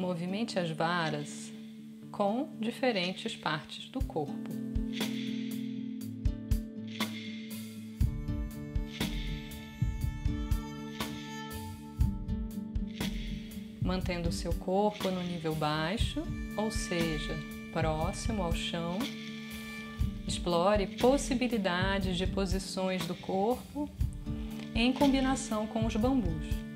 Movimente as varas com diferentes partes do corpo. Mantendo o seu corpo no nível baixo, ou seja, próximo ao chão. Explore possibilidades de posições do corpo em combinação com os bambus.